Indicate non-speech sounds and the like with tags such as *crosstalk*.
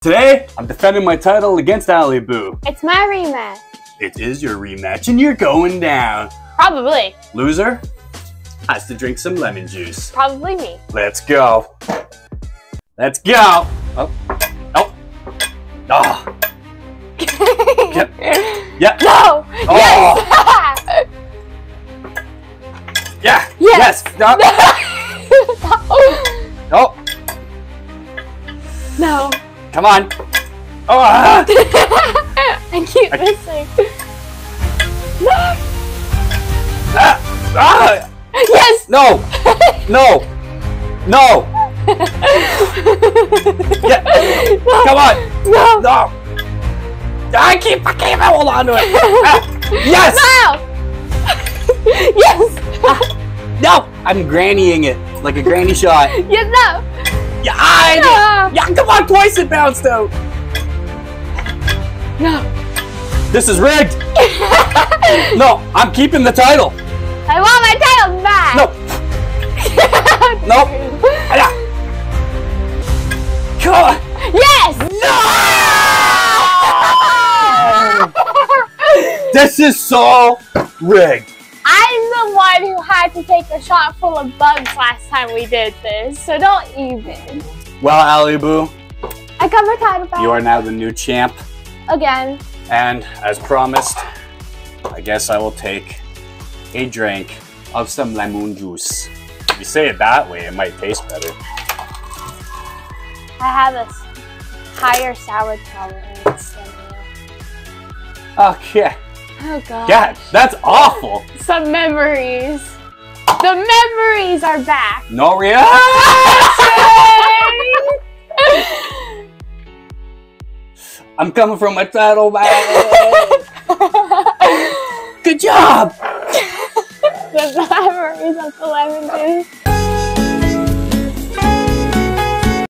Today, I'm defending my title against Ally-Boo. It's my rematch. It is your rematch and you're going down. Probably. Loser has to drink some lemon juice. Probably me. Let's go. Let's go. Oh. Oh. Oh. *laughs* Yep. Yep. No! Oh. Yes! *laughs* Yeah. Yes. *laughs* No. Oh. no. Come on. Oh. *laughs* ah. I keep missing. No! Ah. Ah. Yes! No. No. No. Yeah. No! Come on. No! No. I keep, I can't hold on to it. Ah. Yes. No! yes! No. I'm grannying it like a granny shot. yes, no! Yeah. I did. No! Yeah. Come on. Twice it bounced out. No! This is rigged. *laughs* No. I'm keeping the title. I want my title back! No. *laughs* Nope. Yeah. Come on. Yes! No! This is so rigged. I'm the one who had to take a shot full of bugs last time we did this, so don't even. Well, Ally-Boo, I got my title back. you are now the new champ. Again. And as promised, I guess I will take a drink of some lemon juice. If you say it that way, it might taste better. I have a higher sour tolerance than you. Okay. Oh god. Yeah, that's awful. Some memories. The memories are back. No reaction. *laughs* I'm coming from my title bag. *laughs* Good job. *laughs* the memories of the lemon juice.